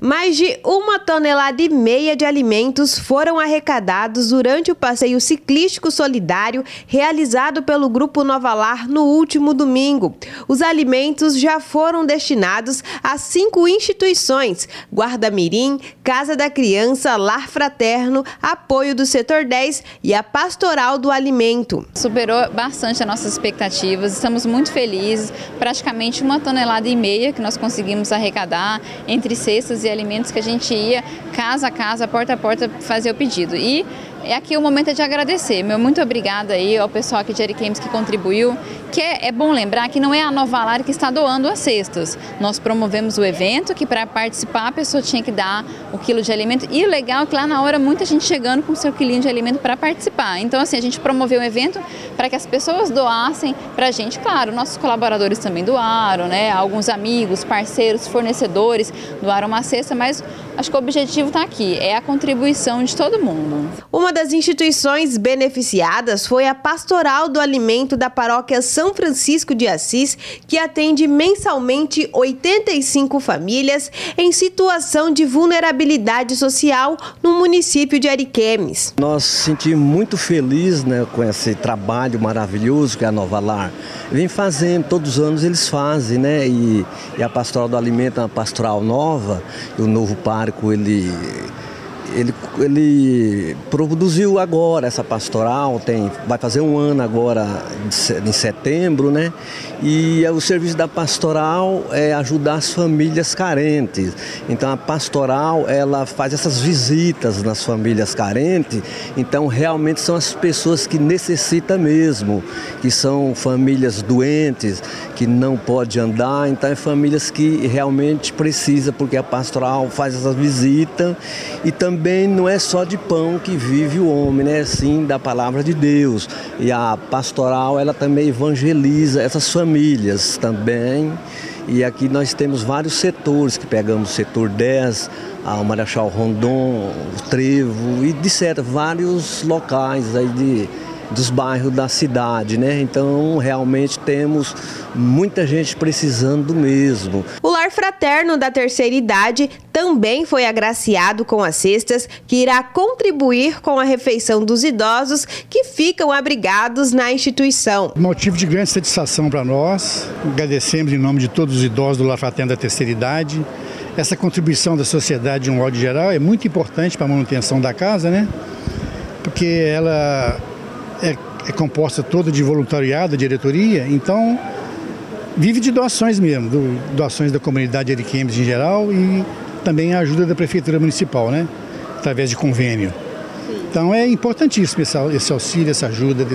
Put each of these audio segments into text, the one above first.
Mais de uma tonelada e meia de alimentos foram arrecadados durante o passeio ciclístico solidário realizado pelo Grupo Nova Lar no último domingo. Os alimentos já foram destinados a cinco instituições: Guarda Mirim, Casa da Criança, Lar Fraterno, Apoio do Setor 10 e a Pastoral do Alimento. Superou bastante as nossas expectativas, estamos muito felizes. Praticamente uma tonelada e meia que nós conseguimos arrecadar entre cestas e alimentos que a gente ia casa a casa, porta a porta fazer o pedido. E é aqui o momento é de agradecer. Meu muito obrigada aí ao pessoal aqui de Ariquemes que contribuiu. Que é, é, bom lembrar que não é a Nova Lar que está doando as cestas. Nós promovemos o evento que para participar a pessoa tinha que dar o quilo de alimento. E o legal é que lá na hora muita gente chegando com seu quilinho de alimento para participar. Então assim, a gente promoveu o evento para que as pessoas doassem para a gente. Claro, nossos colaboradores também doaram, né? Alguns amigos, parceiros, fornecedores doaram uma cesta, mas acho que o objetivo está aqui, é a contribuição de todo mundo. Uma uma das instituições beneficiadas foi a Pastoral do Alimento da Paróquia São Francisco de Assis, que atende mensalmente 85 famílias em situação de vulnerabilidade social no município de Ariquemes. Nós sentimos muito felizes né, com esse trabalho maravilhoso que a Nova Lar vem fazendo, todos os anos eles fazem, né? E, e a Pastoral do Alimento é uma pastoral nova, e o novo parco ele ele, ele produziu agora essa pastoral, tem, vai fazer um ano agora em setembro, né? E o serviço da pastoral é ajudar as famílias carentes. Então a pastoral ela faz essas visitas nas famílias carentes. Então realmente são as pessoas que necessitam mesmo, que são famílias doentes, que não pode andar. Então é famílias que realmente precisa, porque a pastoral faz essas visitas e também também não é só de pão que vive o homem, né? Sim, da palavra de Deus. E a pastoral, ela também evangeliza essas famílias também. E aqui nós temos vários setores, que pegamos o setor 10, o Marechal Rondon, o Trevo e, de certo, vários locais aí de dos bairros da cidade, né? Então realmente temos muita gente precisando mesmo. Fraterno da Terceira Idade também foi agraciado com as cestas que irá contribuir com a refeição dos idosos que ficam abrigados na instituição. Motivo de grande satisfação para nós. Agradecemos em nome de todos os idosos do Lar Fraterno da Terceira Idade. Essa contribuição da sociedade de um modo geral é muito importante para a manutenção da casa, né? Porque ela é, é composta toda de voluntariado, diretoria, então vive de doações mesmo, do, doações da comunidade Ariquemes em geral e também a ajuda da Prefeitura Municipal, né? através de convênio. Então é importantíssimo esse auxílio, essa ajuda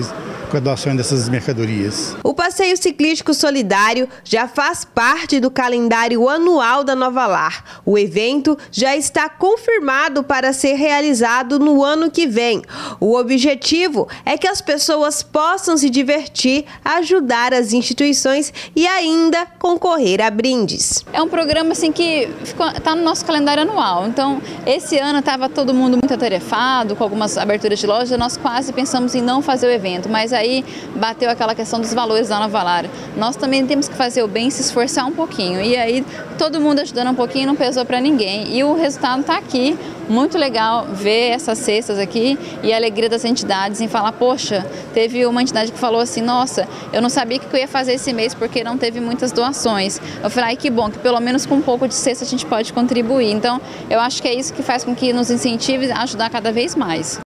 com a doação dessas mercadorias. O passeio ciclístico solidário já faz parte do calendário anual da Nova Lar. O evento já está confirmado para ser realizado no ano que vem. O objetivo é que as pessoas possam se divertir, ajudar as instituições e ainda concorrer a brindes. É um programa assim que está no nosso calendário anual. Então, esse ano estava todo mundo muito atarefado com algumas aberturas de loja, nós quase pensamos em não fazer o evento, mas aí bateu aquela questão dos valores da Nova Lara. Nós também temos que fazer o bem, se esforçar um pouquinho. E aí todo mundo ajudando um pouquinho não pesou para ninguém. E o resultado está aqui. Muito legal ver essas cestas aqui e a alegria das entidades em falar, poxa, teve uma entidade que falou assim, nossa, eu não sabia o que eu ia fazer esse mês porque não teve muitas doações. Eu falei, ai que bom, que pelo menos com um pouco de cesta a gente pode contribuir. Então, eu acho que é isso que faz com que nos incentive a ajudar cada vez mais.